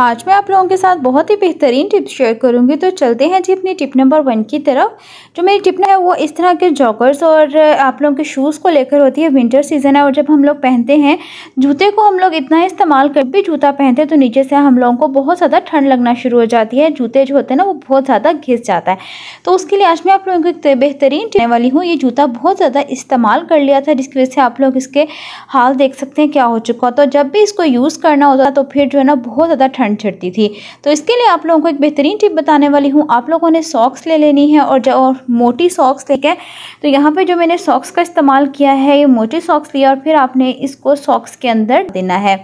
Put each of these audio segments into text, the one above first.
आज मैं आप लोगों के साथ बहुत ही बेहतरीन टिप्स शेयर करूँगी। तो चलते हैं जी अपनी टिप नंबर वन की तरफ़। जो मेरी टिप है वो इस तरह के जॉगर्स और आप लोगों के शूज़ को लेकर होती है। विंटर सीज़न है और जब हम लोग पहनते हैं, जूते को हम लोग इतना इस्तेमाल कर भी जूता पहनते हैं तो नीचे से हम लोगों को बहुत ज़्यादा ठंड लगना शुरू हो जाती है। जूते जो होते हैं ना, वो बहुत ज़्यादा घिस जाता है। तो उसके लिए आज मैं आप लोगों को बेहतरीन टिप वाली हूँ। ये जूता बहुत ज़्यादा इस्तेमाल कर लिया था, जिसकी वजह से आप लोग इसके हाल देख सकते हैं क्या हो चुका तो जब भी इसको यूज़ करना होता तो फिर जो है ना, बहुत ज़्यादा ठंड छटती थी। तो इसके लिए आप लोगों को एक बेहतरीन टिप बताने वाली हूँ। आप लोगों ने सॉक्स ले लेनी है और जो और मोटी सॉक्स लेके तो यहाँ पे जो मैंने सॉक्स का इस्तेमाल किया है, ये मोटी सॉक्स लिया और फिर आपने इसको सॉक्स के अंदर देना है।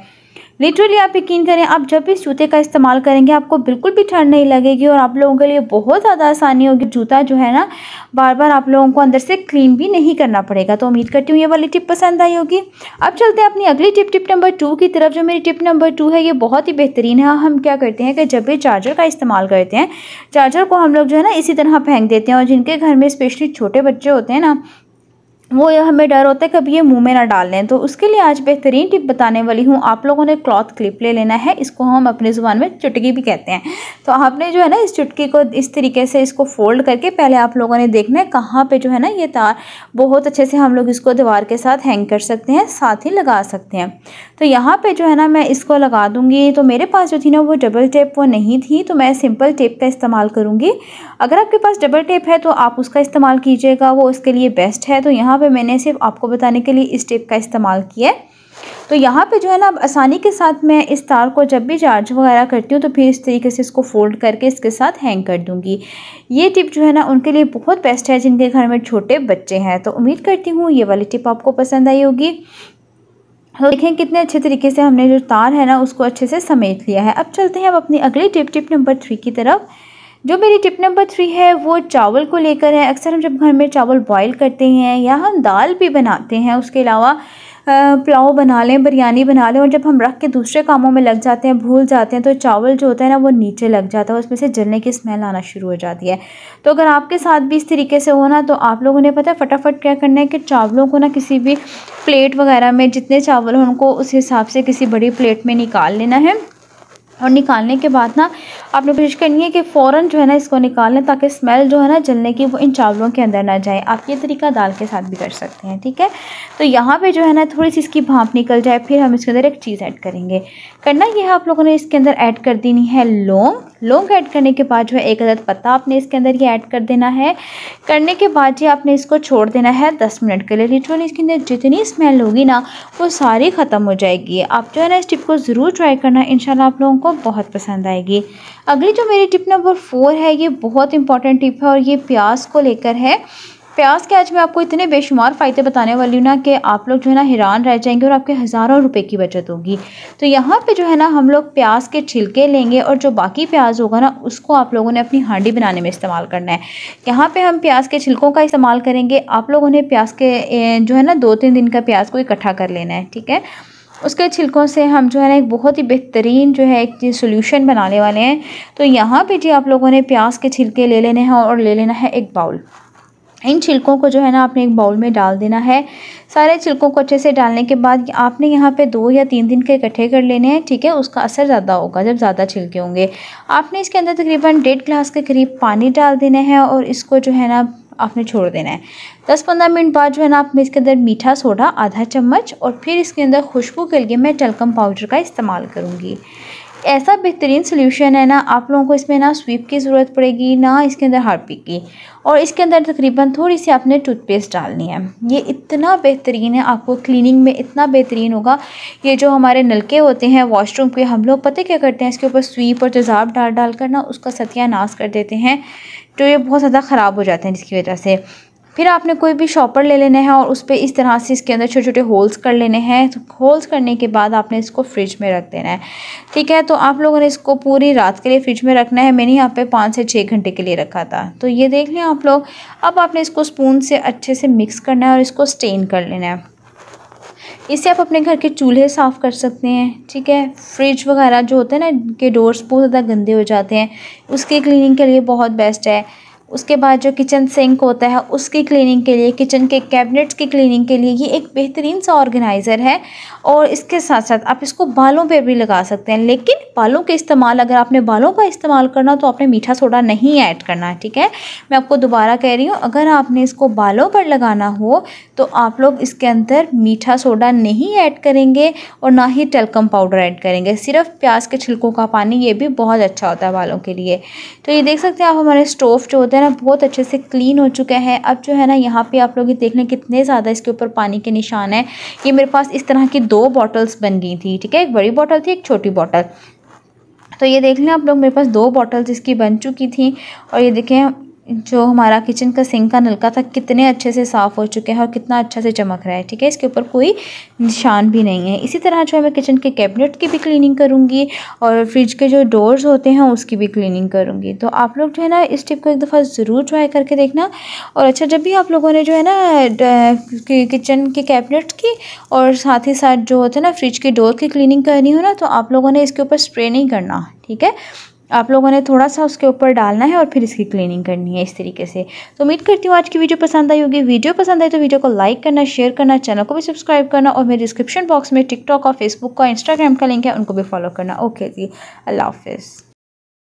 लिटरली आप यकीन करें, आप जब भी इस जूते का इस्तेमाल करेंगे, आपको बिल्कुल भी ठंड नहीं लगेगी और आप लोगों के लिए बहुत ज़्यादा आसानी होगी। जूता जो है ना बार बार आप लोगों को अंदर से क्लीन भी नहीं करना पड़ेगा। तो उम्मीद करती हूँ, ये वाली टिप पसंद आई होगी। अब चलते हैं अपनी अगली टिप टिप नंबर टू की तरफ़। जो मेरी टिप नंबर टू है, ये बहुत ही बेहतरीन है। हम क्या करते हैं कि जब भी चार्जर का इस्तेमाल करते हैं चार्जर को हम लोग जो है ना, इसी तरह फेंक देते हैं और जिनके घर में स्पेशली छोटे बच्चे होते हैं ना वो यह हमें डर होता है कभी ये मुँह में ना डाल लें। तो उसके लिए आज बेहतरीन टिप बताने वाली हूँ। आप लोगों ने क्लॉथ क्लिप ले लेना है। इसको हम अपनी ज़ुबान में चुटकी भी कहते हैं। तो आपने जो है ना इस चुटकी को इस तरीके से इसको फोल्ड करके पहले आप लोगों ने देखना है कहाँ पर जो है ना ये तार बहुत अच्छे से हम लोग इसको दीवार के साथ हैंग कर सकते हैं, साथ ही लगा सकते हैं। तो यहाँ पर जो है ना मैं इसको लगा दूँगी। तो मेरे पास जो थी ना वो डबल टेप वो नहीं थी। तो मैं सिंपल टेप का इस्तेमाल करूँगी। अगर आपके पास डबल टेप है तो आप उसका इस्तेमाल कीजिएगा। वो उसके लिए बेस्ट है। तो यहाँ पर मैंने सिर्फ़ आपको बताने के लिए इस टेप का इस्तेमाल किया है। तो यहाँ पे जो है ना, अब आसानी के साथ मैं इस तार को जब भी चार्ज वगैरह करती हूँ तो फिर इस तरीके से इसको फोल्ड करके इसके साथ हैंग कर दूँगी। ये टिप जो है ना, उनके लिए बहुत बेस्ट है, जिनके घर में छोटे बच्चे हैं। तो उम्मीद करती हूँ ये वाली टिप आपको पसंद आई होगी। तो देखें कितने अच्छे तरीके से हमने जो तार है ना, उसको अच्छे से समेट लिया है। अब चलते हैं अब अपनी अगली टिप टिप नंबर थ्री की तरफ़। जो मेरी टिप नंबर थ्री है, वो चावल को लेकर है। अक्सर हम जब घर में चावल बॉईल करते हैं या हम दाल भी बनाते हैं, उसके अलावा पुलाव बना लें, बिरयानी बना लें और जब हम रख के दूसरे कामों में लग जाते हैं, भूल जाते हैं तो चावल जो होता है ना, वो नीचे लग जाता है उसमें से जलने की स्मेल आना शुरू हो जाती है। तो अगर आपके साथ भी इस तरीके से हो ना तो आप लोगों ने पता है फटाफट क्या करना है कि चावलों को ना किसी भी प्लेट वगैरह में, जितने चावल हों, उनको उस हिसाब से किसी बड़ी प्लेट में निकाल लेना है। और निकालने के बाद ना आपने कोशिश करनी है कि फ़ौरन जो है ना इसको निकाल लें ताकि स्मेल जो है ना जलने की वो इन चावलों के अंदर ना जाए। आप ये तरीका दाल के साथ भी कर सकते हैं, ठीक है? तो यहाँ पे जो है ना थोड़ी सी इसकी भाप निकल जाए, फिर हम इसके अंदर एक चीज़ ऐड करेंगे। करना ये है आप लोगों ने इसके अंदर ऐड कर देनी है लौंग। लौंग ऐड करने के बाद जो है, एक अदद पत्ता आपने इसके अंदर ये ऐड कर देना है। करने के बाद ये आपने इसको छोड़ देना है दस मिनट के लिए। लिटरली इसके अंदर जितनी स्मेल होगी ना, वो सारी ख़त्म हो जाएगी। आप जो है ना, इस टिप को ज़रूर ट्राई करना। इन आप लोगों को बहुत पसंद आएगी। अगली जो मेरी टिप नंबर फोर है, ये बहुत इंपॉर्टेंट टिप है और ये प्याज को लेकर है। प्याज के आज मैं आपको इतने बेशुमार फ़ायदे बताने वाली हूँ ना कि आप लोग जो है ना हैरान रह जाएँगे और आपके हज़ारों रुपए की बचत होगी। तो यहाँ पे जो है ना हम लोग प्याज के छिलके लेंगे और जो बाकी प्याज होगा ना उसको आप लोगों ने अपनी हांडी बनाने में इस्तेमाल करना है। यहाँ पे हम प्याज के छिलकों का इस्तेमाल करेंगे। आप लोगों ने प्याज के जो है ना दो तीन दिन का प्याज को इकट्ठा कर लेना है, ठीक है? उसके छिलकों से हम जो है ना एक बहुत ही बेहतरीन जो है एक सोल्यूशन बनाने वाले हैं। तो यहाँ पे जी आप लोगों ने प्याज के छिलके ले लेने हैं और ले लेना है एक बाउल इन छिलकों को जो है ना आपने एक बाउल में डाल देना है। सारे छिलकों को अच्छे से डालने के बाद आपने यहाँ पे दो या तीन दिन के इकट्ठे कर लेने हैं, ठीक है? उसका असर ज़्यादा होगा जब ज़्यादा छिलके होंगे। आपने इसके अंदर तकरीबन डेढ़ गिलास के करीब पानी डाल देना है और इसको जो है ना आपने छोड़ देना है। दस पंद्रह मिनट बाद जो है ना आपने इसके अंदर मीठा सोडा, आधा चम्मच और फिर इसके अंदर खुशबू के लिए मैं टलकम पाउडर का इस्तेमाल करूँगी। ऐसा बेहतरीन सोल्यूशन है ना, आप लोगों को इसमें ना स्वीप की ज़रूरत पड़ेगी, ना इसके अंदर हार्पिक की। और इसके अंदर तकरीबन थोड़ी सी आपने टूथपेस्ट डालनी है। ये इतना बेहतरीन है, आपको क्लीनिंग में इतना बेहतरीन होगा। ये जो हमारे नलके होते हैं वॉशरूम के, हम लोग पता क्या करते हैं? इसके ऊपर स्वीप और तेज़ाब डाल डाल कर ना उसका सत्यानाश कर देते हैं तो ये बहुत ज़्यादा ख़राब हो जाते हैं जिसकी वजह से। फिर आपने कोई भी शॉपर ले लेना है और उस पर इस तरह से इसके अंदर छोटे छोटे होल्स कर लेने हैं तो होल्स करने के बाद आपने इसको फ्रिज में रख देना है। ठीक है तो आप लोगों ने इसको पूरी रात के लिए फ्रिज में रखना है। मैंने यहाँ पे पाँच से छः घंटे के लिए रखा था। तो ये देख लें आप लोग, अब आपने इसको स्पून से अच्छे से मिक्स करना है और इसको स्टेन कर लेना है। इससे आप अपने घर के चूल्हे साफ़ कर सकते हैं। ठीक है, फ्रिज वगैरह जो होते हैं ना के डोर्स बहुत ज़्यादा गंदे हो जाते हैं। उसके क्लीनिंग के लिए बहुत बेस्ट है। उसके बाद जो किचन सिंक होता है, उसकी क्लीनिंग के लिए किचन के कैबिनेट्स की क्लीनिंग के लिए ये एक बेहतरीन सा ऑर्गेनाइज़र है। और इसके साथ साथ आप इसको बालों पर भी लगा सकते हैं, लेकिन बालों के इस्तेमाल, अगर आपने बालों का इस्तेमाल करना तो आपने मीठा सोडा नहीं ऐड करना, ठीक है? मैं आपको दोबारा कह रही हूँ, अगर आपने इसको बालों पर लगाना हो तो आप लोग इसके अंदर मीठा सोडा नहीं ऐड करेंगे और ना ही टेलकम पाउडर ऐड करेंगे। सिर्फ़ प्याज के छिलकों का पानी, ये भी बहुत अच्छा होता है बालों के लिए। तो ये देख सकते हैं आप हमारे स्टोव जो होता ना, बहुत अच्छे से क्लीन हो चुका है। अब जो है ना, यहाँ पे आप लोग देख लें कितने ज़्यादा इसके ऊपर पानी के निशान है। ये मेरे पास इस तरह की दो बॉटल्स बन गई थी, ठीक है? एक बड़ी बॉटल थी, एक छोटी बॉटल तो ये देख लें आप लोग, मेरे पास दो बॉटल्स इसकी बन चुकी थी। और ये देखें जो हमारा किचन का सिंक का नलका था, कितने अच्छे से साफ़ हो चुके हैं और कितना अच्छा से चमक रहा है, ठीक है? इसके ऊपर कोई निशान भी नहीं है। इसी तरह जो है मैं किचन के कैबिनेट की भी क्लीनिंग करूँगी और फ्रिज के जो डोर्स होते हैं, उसकी भी क्लीनिंग करूँगी। तो आप लोग जो है ना, इस टिप को एक दफ़ा ज़रूर ट्राई करके देखना। और अच्छा जब भी आप लोगों ने जो है ना किचन के कैबिनेट की और साथ ही साथ जो होता है ना फ्रिज के डोर की क्लीनिंग करनी हो ना तो आप लोगों ने इसके ऊपर स्प्रे नहीं करना, ठीक है? आप लोगों ने थोड़ा सा उसके ऊपर डालना है और फिर इसकी क्लीनिंग करनी है इस तरीके से। तो उम्मीद करती हूँ आज की वीडियो पसंद आई होगी। वीडियो पसंद आई तो वीडियो को लाइक करना शेयर करना चैनल को भी सब्सक्राइब करना और मेरे डिस्क्रिप्शन बॉक्स में टिकटॉक और फेसबुक का इंस्टाग्राम का लिंक है, उनको भी फॉलो करना। ओके जी अल्लाह हाफिज़।